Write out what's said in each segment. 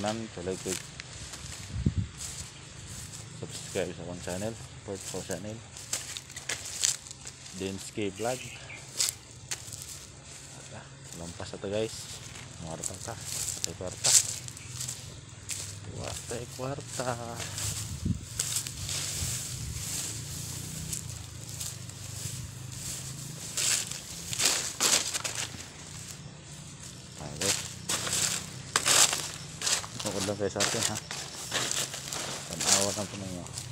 tanan tuloy ko subscribe sa akong channel support ko channel Vlog Wala, lampas ito guys. Kwarta ta kwarta patay kwarta lang kayo sa atin ha. Tanawa lang po ninyo.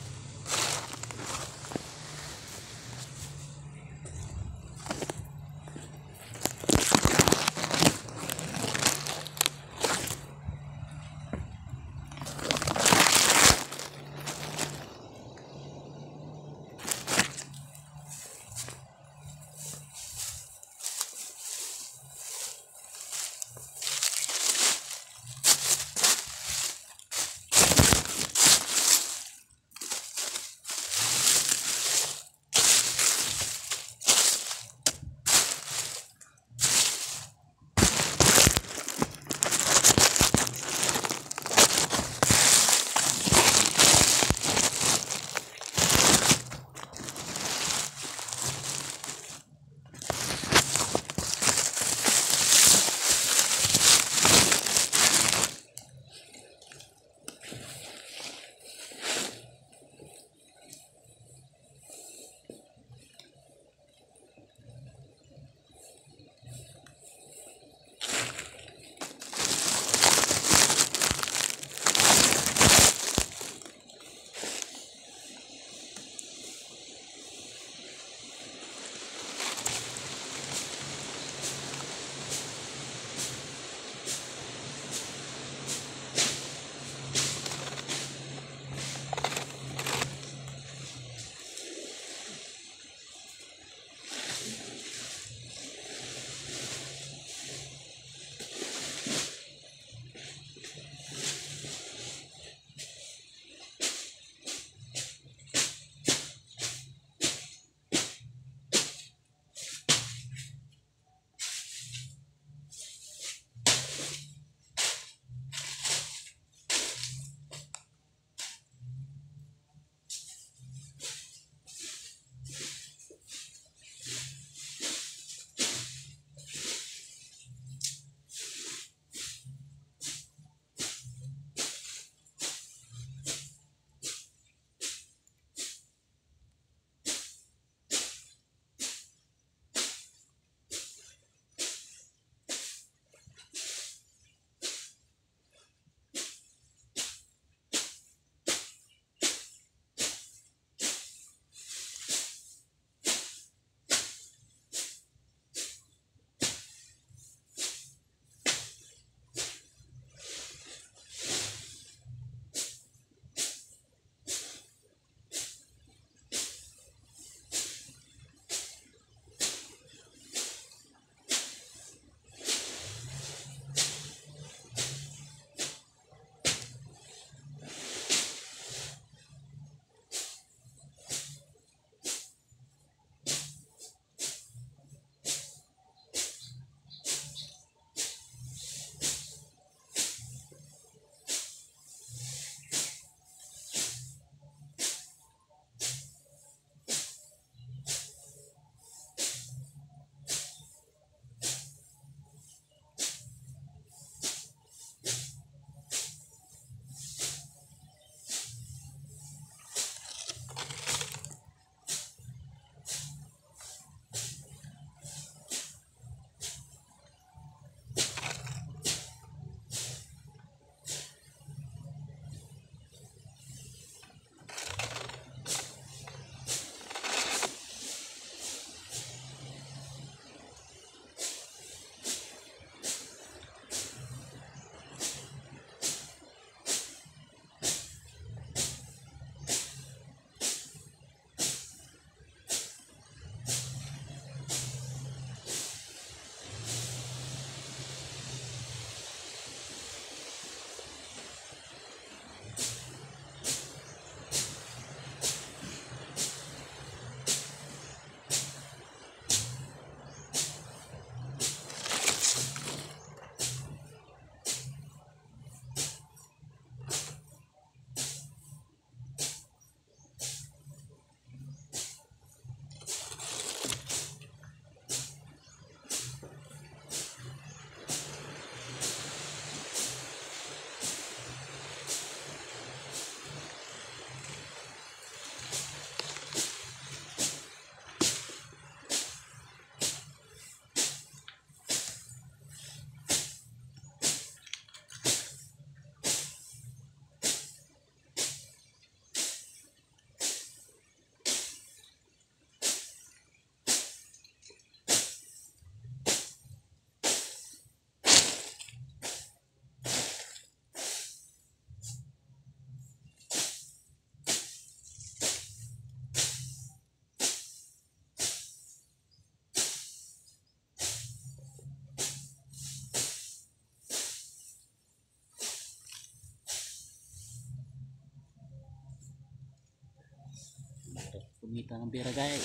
Kumita ng pera guys.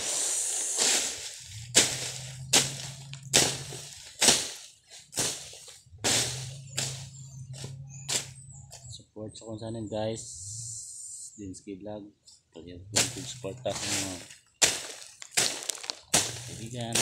Support sa kung saan yun, guys. Dinsky Vlog. Pwede yung support ka sa mga kaibigan.